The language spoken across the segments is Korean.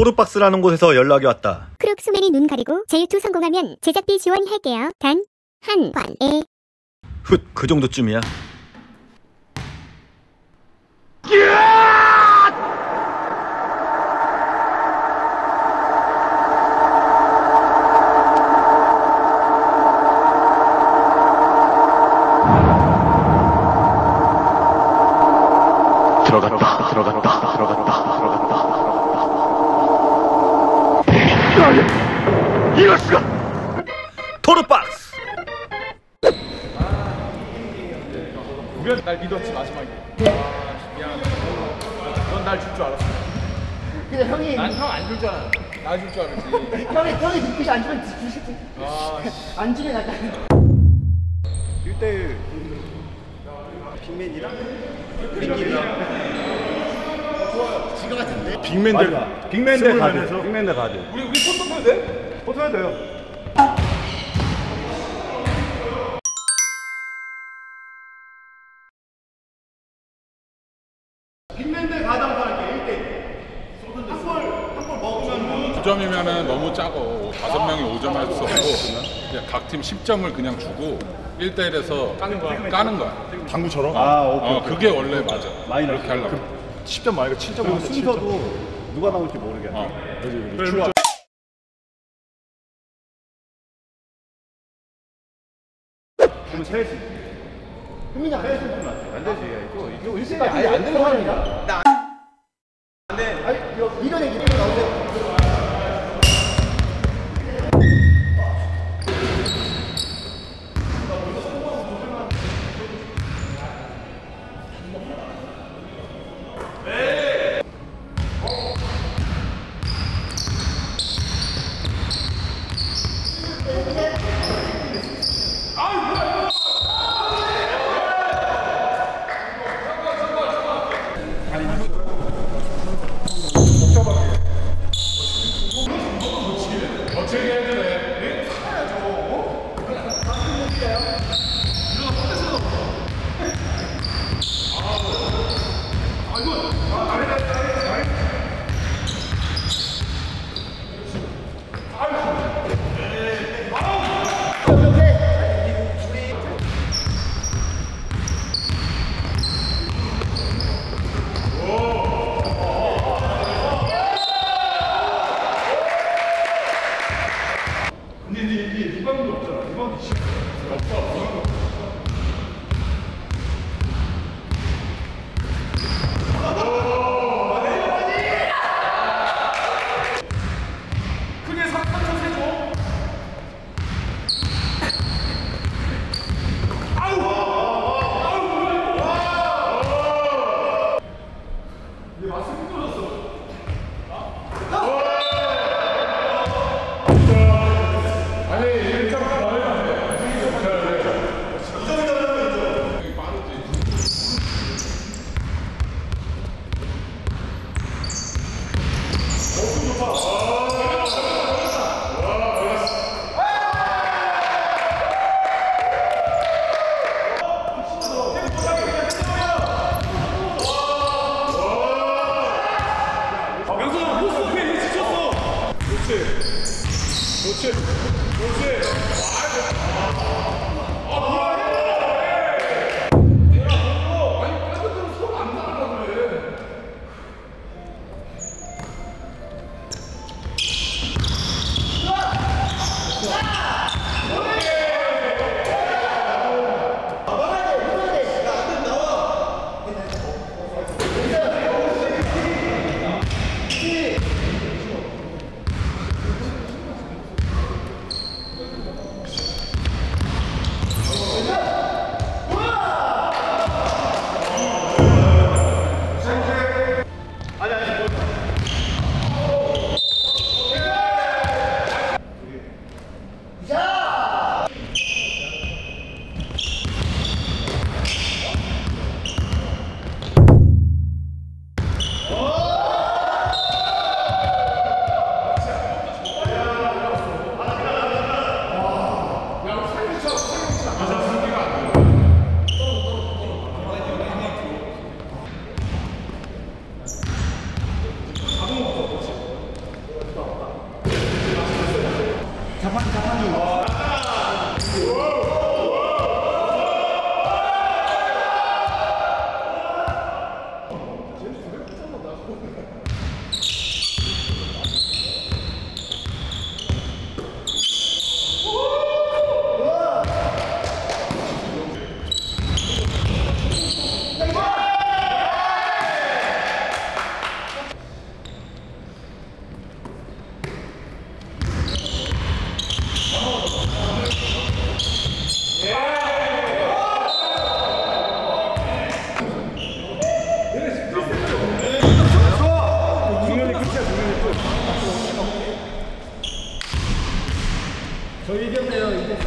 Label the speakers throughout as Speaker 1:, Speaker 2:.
Speaker 1: 토르박스라는 곳에서 연락이 왔다.
Speaker 2: 크록스맨이 눈 가리고 제휴투 성공하면 제작비 지원할게요. 단, 한 관에
Speaker 1: 훗, 그 정도쯤이야. 토르박스!
Speaker 3: 우연 날 믿었지 마지막에. 아 미안하다. 넌날 줄 줄 알았어.
Speaker 4: 근데 형이
Speaker 3: 난 형 안 줄 줄 알았어. 나줄 줄 알았지.
Speaker 4: 형이 형이 눈빛이 안 주면 주실 아안 주면 약간
Speaker 5: 1대1 빅맨이랑 우리끼리랑 빅맨들 빅맨들 가드 빅맨들 가드
Speaker 3: 우리 우리 포토 해도 돼?
Speaker 5: 포토 해도 돼요
Speaker 6: 5점이면 너무 짜고 다섯 명이 5점 할 수 없고 그냥 각 팀 10점을 그냥 주고 1대1에서 까는 거야. 까는 거야.
Speaker 5: 당구처럼? 아, 오케이.
Speaker 6: 어, 오케이. 그게 원래 맞아.
Speaker 5: 많이
Speaker 6: 그렇게 하려고.
Speaker 5: 그 10점 말고 7점 그리고 하자, 7점. 순서도 누가 나올지 모르겠네.
Speaker 6: 어.
Speaker 5: 그지, 그지. 추가. 그럼 세시.
Speaker 4: 흥민이
Speaker 5: 안 되지. 안 되지. 이거 일생이
Speaker 4: 아예 안 되는 사람이야. 저 이겼네요 이제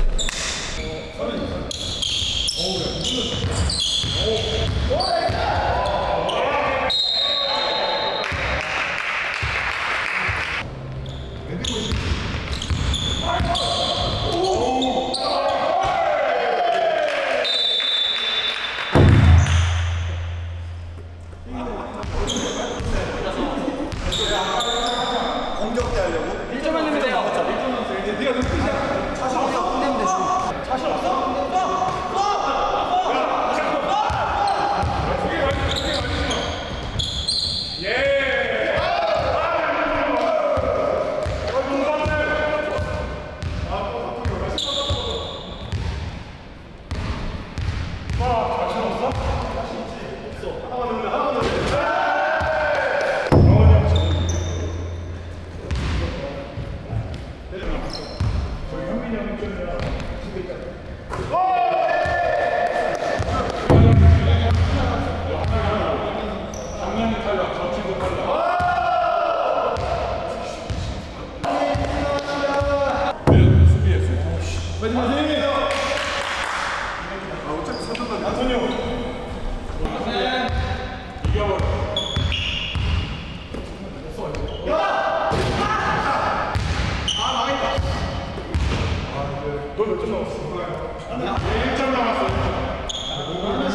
Speaker 4: 서른 오우 오우 오우 Vai de
Speaker 3: 너 몇 점 남았어? 1점 남았어.